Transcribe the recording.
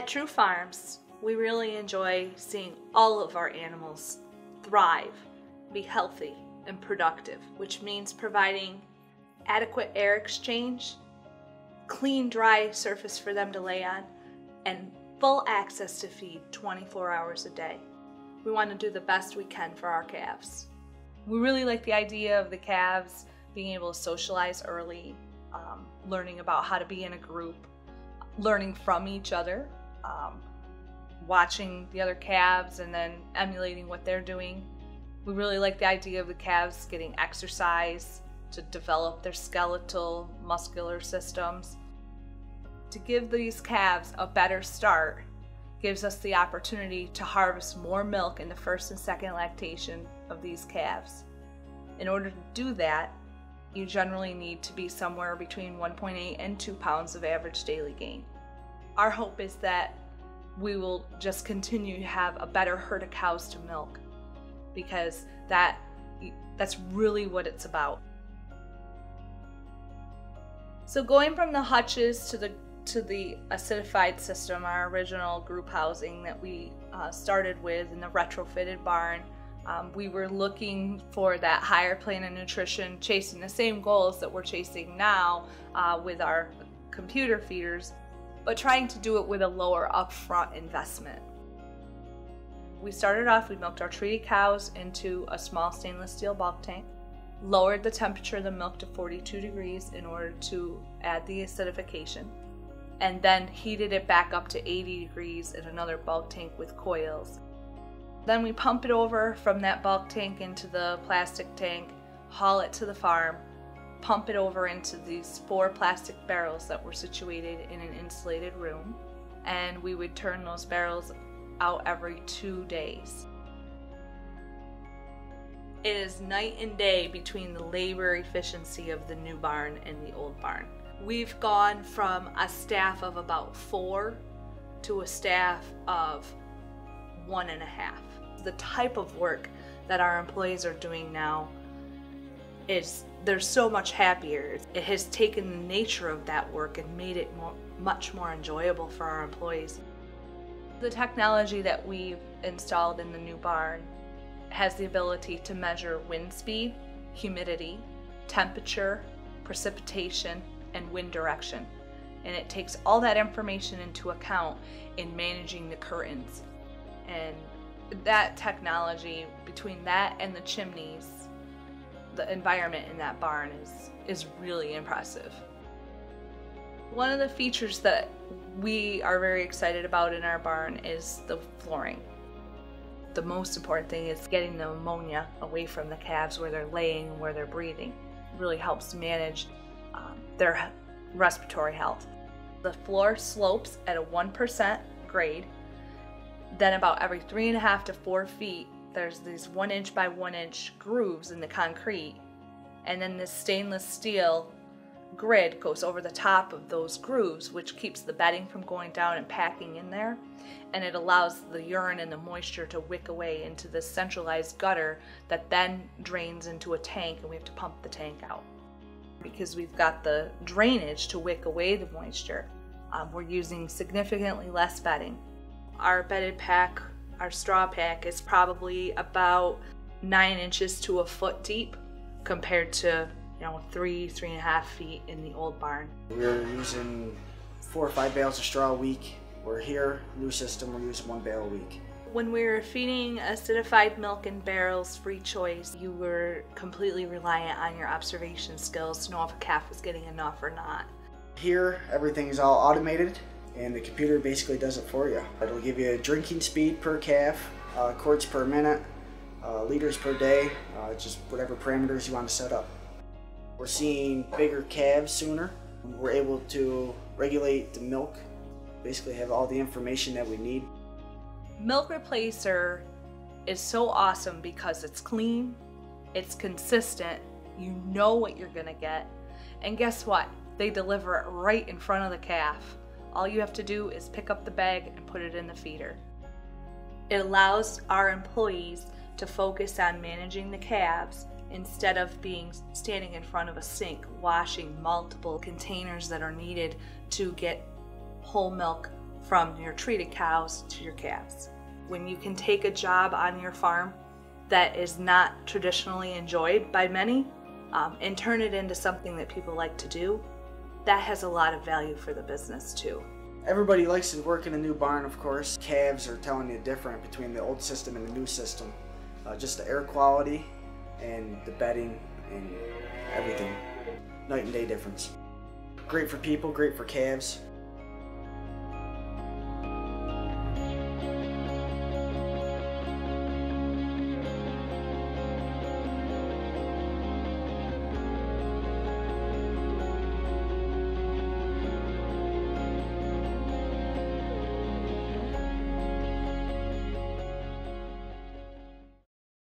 At True Farms, we really enjoy seeing all of our animals thrive, be healthy, and productive, which means providing adequate air exchange, clean, dry surface for them to lay on, and full access to feed 24 hours a day. We want to do the best we can for our calves. We really like the idea of the calves being able to socialize early, um, learning about how to be in a group, learning from each other, um, watching the other calves and then emulating what they're doing. We really like the idea of the calves getting exercise to develop their skeletal, muscular systems. To give these calves a better start gives us the opportunity to harvest more milk in the first and second lactation of these calves. In order to do that, you generally need to be somewhere between 1.8 and 2 pounds of average daily gain. Our hope is that we will just continue to have a better herd of cows to milk because that that's really what it's about. So going from the hutches to the to the acidified system, our original group housing that we uh, started with in the retrofitted barn, um, we were looking for that higher plane of nutrition, chasing the same goals that we're chasing now uh, with our computer feeders, but trying to do it with a lower upfront investment. We started off, we milked our treated cows into a small stainless steel bulk tank, lowered the temperature of the milk to 42 degrees in order to add the acidification, and then heated it back up to 80 degrees in another bulk tank with coils. Then we pump it over from that bulk tank into the plastic tank, haul it to the farm, pump it over into these four plastic barrels that were situated in an insulated room, and we would turn those barrels out every two days. It is night and day between the labor efficiency of the new barn and the old barn. We've gone from a staff of about four to a staff of one and a half. The type of work that our employees are doing now is they're so much happier. It has taken the nature of that work and made it more, much more enjoyable for our employees. The technology that we've installed in the new barn has the ability to measure wind speed, humidity, temperature, precipitation, and wind direction. And it takes all that information into account in managing the curtains. And that technology, between that and the chimneys, the environment in that barn is, is really impressive. One of the features that we are very excited about in our barn is the flooring. The most important thing is getting the ammonia away from the calves where they're laying and where they're breathing. It really helps manage um, their respiratory health. The floor slopes at a 1% grade. Then about every three and a half to four feet, there's these one inch by one inch grooves in the concrete. And then this stainless steel grid goes over the top of those grooves, which keeps the bedding from going down and packing in there. And it allows the urine and the moisture to wick away into this centralized gutter that then drains into a tank and we have to pump the tank out because we've got the drainage to wick away the moisture. Um, we're using significantly less bedding. Our bedded pack, our straw pack, is probably about nine inches to a foot deep compared to you know three, three and a half feet in the old barn. We're using four or five bales of straw a week. We're here, new system, we're using one bale a week. When we were feeding acidified milk in barrels free choice, you were completely reliant on your observation skills to know if a calf was getting enough or not. Here, everything is all automated and the computer basically does it for you. It'll give you a drinking speed per calf, uh, quarts per minute, uh, liters per day, uh, just whatever parameters you want to set up. We're seeing bigger calves sooner. We're able to regulate the milk, basically have all the information that we need. Milk Replacer is so awesome because it's clean, it's consistent, you know what you're gonna get, and guess what? They deliver it right in front of the calf. All you have to do is pick up the bag and put it in the feeder. It allows our employees to focus on managing the calves instead of being standing in front of a sink washing multiple containers that are needed to get whole milk from your treated cows to your calves. When you can take a job on your farm that is not traditionally enjoyed by many um, and turn it into something that people like to do, that has a lot of value for the business too. Everybody likes to work in a new barn, of course. Calves are telling you different between the old system and the new system. Uh, just the air quality and the bedding and everything. Night and day difference. Great for people, great for calves.